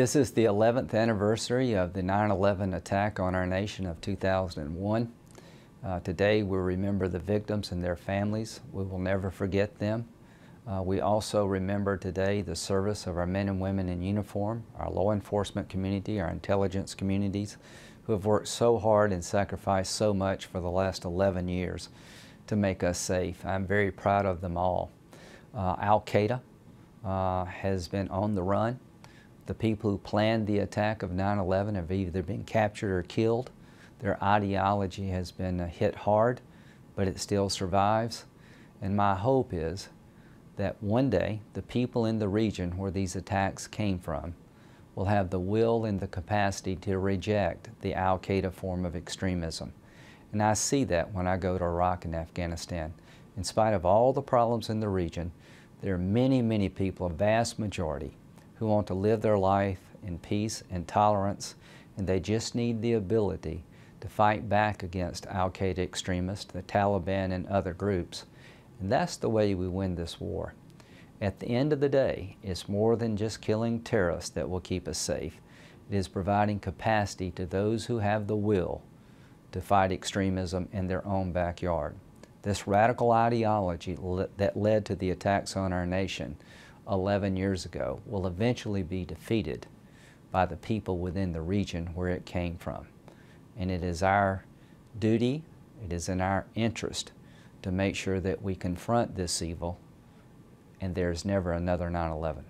This is the 11th anniversary of the 9-11 attack on our nation of 2001. Uh, today we remember the victims and their families. We will never forget them. Uh, we also remember today the service of our men and women in uniform, our law enforcement community, our intelligence communities, who have worked so hard and sacrificed so much for the last 11 years to make us safe. I'm very proud of them all. Uh, Al-Qaeda uh, has been on the run. The people who planned the attack of 9-11 have either been captured or killed. Their ideology has been uh, hit hard, but it still survives. And my hope is that one day the people in the region where these attacks came from will have the will and the capacity to reject the Al Qaeda form of extremism. And I see that when I go to Iraq and Afghanistan. In spite of all the problems in the region, there are many, many people, a vast majority, who want to live their life in peace and tolerance, and they just need the ability to fight back against Al Qaeda extremists, the Taliban, and other groups. And that's the way we win this war. At the end of the day, it's more than just killing terrorists that will keep us safe. It is providing capacity to those who have the will to fight extremism in their own backyard. This radical ideology that led to the attacks on our nation 11 years ago will eventually be defeated by the people within the region where it came from. And it is our duty, it is in our interest to make sure that we confront this evil and there's never another 9-11.